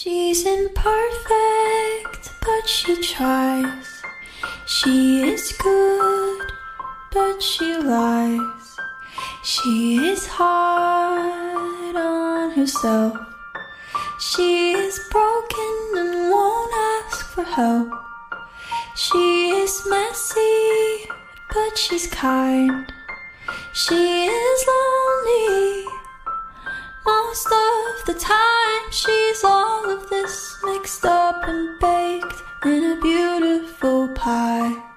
She's imperfect, but she tries. She is good, but she lies. She is hard on herself. She is broken and won't ask for help. She is messy, but she's kind. She is lonely most of the time. She's all of this mixed up and baked in a beautiful pie.